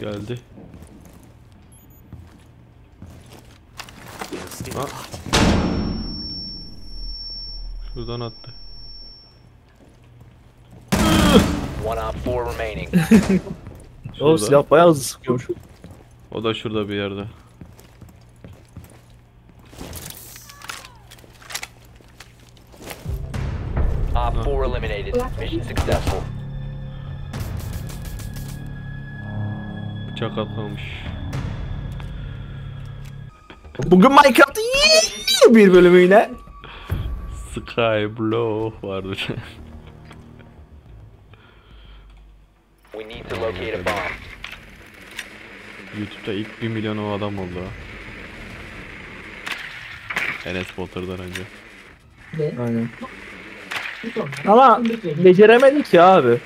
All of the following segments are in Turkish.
Geldi. Ha. Şuradan attı. One op four remaining. O Şurada. silah bayağı hızlı sıkıyormuş. O da şurada bir yerde. Op four eliminated. Mission successful. Bıçak atlamış. Bugün Minecraft'ın yeni bir bölümüyle Sky Blue vardı. We need to locate a bomb. YouTube'da ilk 1 milyon o adam oldu. Enes Batur'dan önce. Aynen. Ama beceremedik ya abi.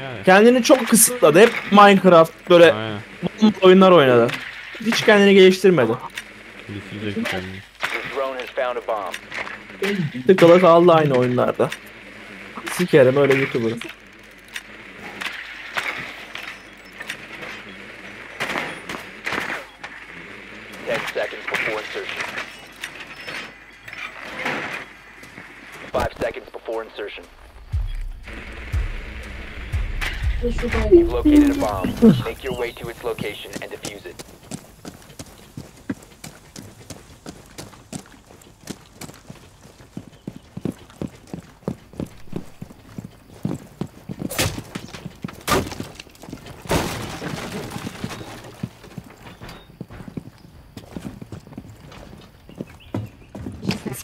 Yani. Kendini çok kısıtladı. Hep Minecraft böyle Aynen. oyunlar oynadı. Hiç kendini geliştirmedi. Geliştirecek kendini. Bomb. Tıkılı kaldı aynı oyunlarda. Sikerim öyle YouTuber'ı. Five seconds before insertion. You've located a bomb. Make your way to its location and defuse it.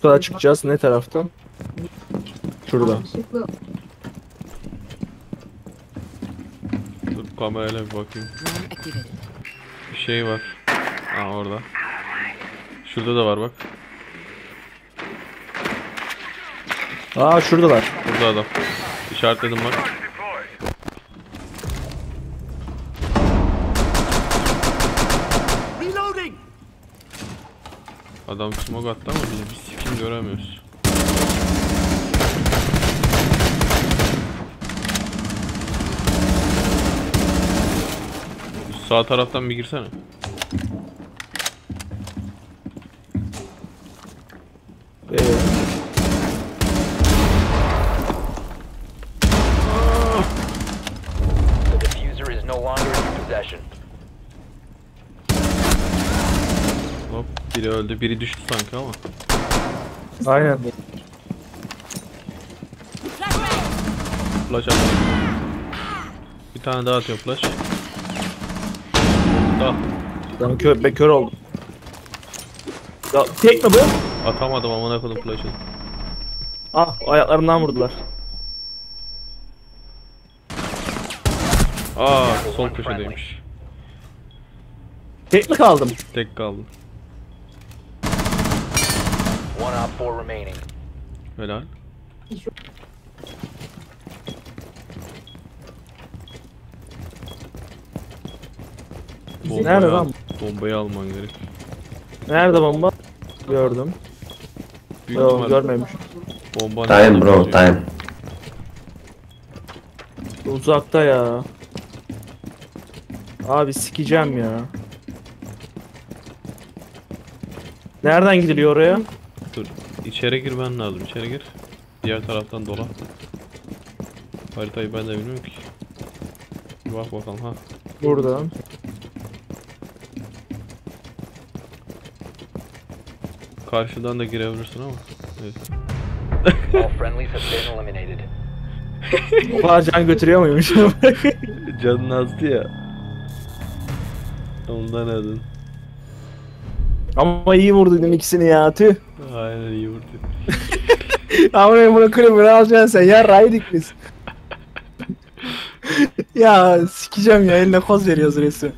Kata çıkacağız. Ne taraftan? Şurada. Kamerayla bir bakayım. Bir şey var. Ha orada. Şurada da var bak. Aa şuradalar. Burada adam. İşaretledim bak. Adam smoke attı ama biz bir sikim göremiyoruz. Sağ taraftan bir girsene. Ee, The diffuser is no longer in your possession. Hop biri öldü biri düştü sanki ama. aynen. Flash at. Bir tane daha atıyor flash. Ben kör, ben kör oldum. Ya tek mi bu? Atamadım amına koydum flash'ı. Ah ayaklarımdan vurdular. Aa sol köşedeymiş. Tek mi kaldım? Tek kaldı. One op four remaining. Helal. Bombayı Nerede al- lan? Bombayı alman gerek. Nerede bomba? Gördüm. Büyük Yok ihtimal görmemiş. bomba Time bro, tutuyor? time. Uzakta ya. Abi sikeceğim ya. Nereden gidiliyor oraya? Dur. İçeri girmen lazım. İçeri gir. Diğer taraftan dola. Haritayı ben de bilmiyorum ki. Bir bak bakalım ha. Buradan. Karşıdan da girebilirsin ama. Evet. All friendlies have been eliminated. O kadar can götürüyor muymuş? Canın azdı ya. Ondan adın. Ama iyi vurduydum ikisini ya tüh. Aynen iyi vurdu. Ben bunu kulübüne alacaksın sen ya raydik biz. ya sikeceğim ya eline koz veriyoruz resmi.